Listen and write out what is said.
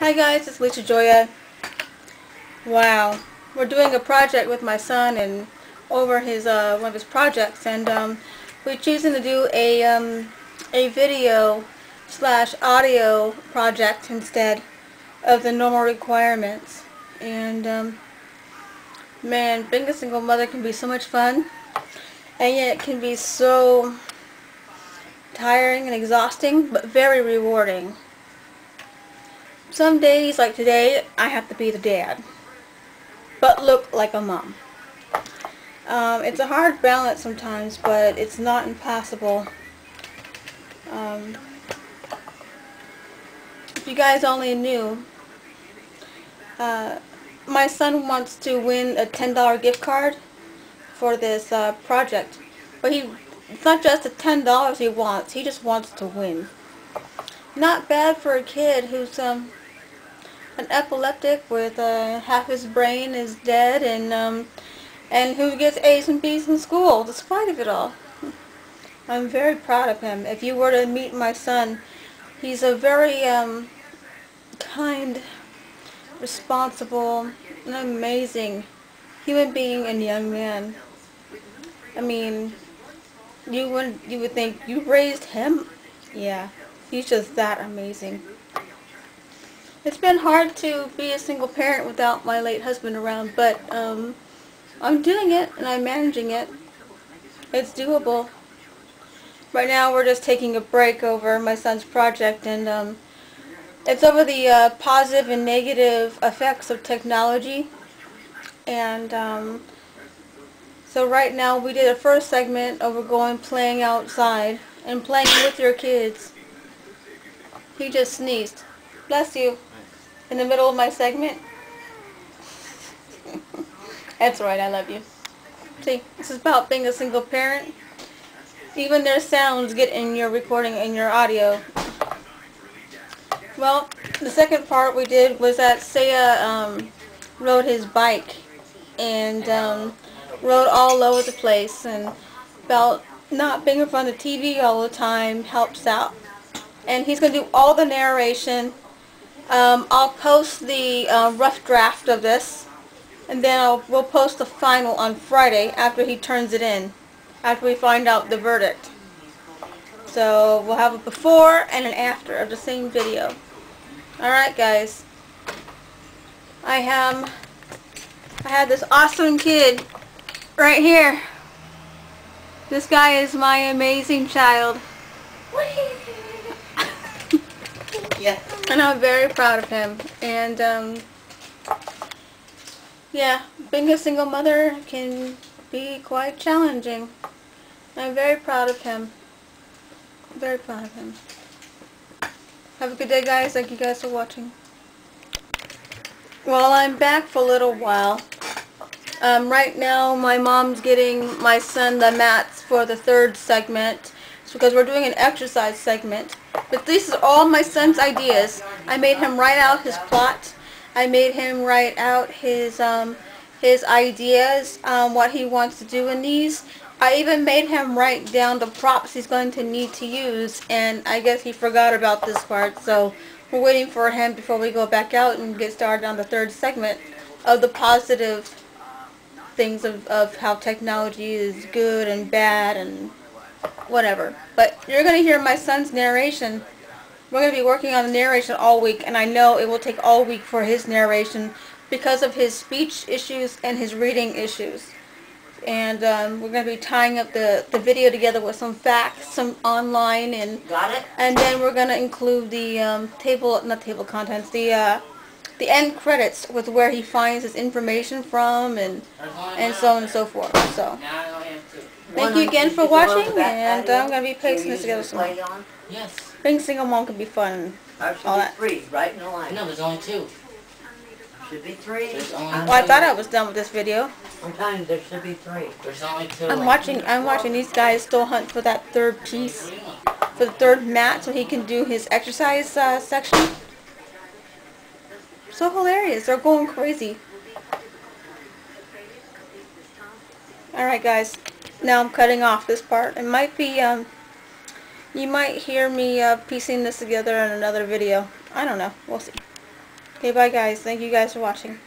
Hi guys, it's Lisha Joya. Wow, we're doing a project with my son and over his uh, one of his projects, and um, we're choosing to do a um, a video slash audio project instead of the normal requirements. And um, man, being a single mother can be so much fun, and yet it can be so tiring and exhausting, but very rewarding. Some days, like today, I have to be the dad, but look like a mom. Um, it's a hard balance sometimes, but it's not impossible. Um, if you guys only knew, uh, my son wants to win a $10 gift card for this uh, project, but he it's not just the $10 he wants, he just wants to win. Not bad for a kid who's um, an epileptic with uh, half his brain is dead and um, and who gets A's and B's in school despite of it all. I'm very proud of him. If you were to meet my son, he's a very um, kind, responsible, and amazing human being and young man. I mean, you would you would think you raised him? Yeah, he's just that amazing. It's been hard to be a single parent without my late husband around, but um, I'm doing it and I'm managing it. It's doable. Right now we're just taking a break over my son's project and um, it's over the uh, positive and negative effects of technology and um, so right now we did a first segment over going playing outside and playing with your kids. He just sneezed. Bless you in the middle of my segment. That's right, I love you. See, this is about being a single parent. Even their sounds get in your recording, in your audio. Well, the second part we did was that Saya um, rode his bike and um, rode all over the place and about not being in front of the TV all the time helps out. And he's going to do all the narration um, I'll post the uh, rough draft of this, and then I'll, we'll post the final on Friday after he turns it in, after we find out the verdict. So we'll have a before and an after of the same video. Alright guys. I have, I have this awesome kid right here. This guy is my amazing child. Yeah. And I'm very proud of him. And, um, yeah, being a single mother can be quite challenging. I'm very proud of him. Very proud of him. Have a good day, guys. Thank you guys for watching. Well, I'm back for a little while. Um, right now, my mom's getting my son the mats for the third segment. It's because we're doing an exercise segment. But these are all my son's ideas. I made him write out his plot. I made him write out his um, his ideas, um, what he wants to do in these. I even made him write down the props he's going to need to use, and I guess he forgot about this part, so we're waiting for him before we go back out and get started on the third segment of the positive things of, of how technology is good and bad and whatever. But you're going to hear my son's narration. We're going to be working on the narration all week, and I know it will take all week for his narration because of his speech issues and his reading issues. And um, we're going to be tying up the, the video together with some facts, some online, and Got it? and then we're going to include the um, table, not table contents, the uh, the end credits with where he finds his information from, and and so on and so forth. So. Thank you again for watching, and I'm going to be pasting this together some more. Yes. Being single mom can be fun. There should All be that. three, right in a line. No, there's only two. Should be three. There's only I'm Well, I thought I was done with this video. you- I'm telling you, there should be three. There's only two. I'm watching. I'm watching these guys still hunt for that third piece, for the third mat, so he can do his exercise uh, section. So hilarious. They're going crazy. All right, guys. Now I'm cutting off this part. It might be. Um, you might hear me uh, piecing this together in another video. I don't know. We'll see. Okay, bye guys. Thank you guys for watching.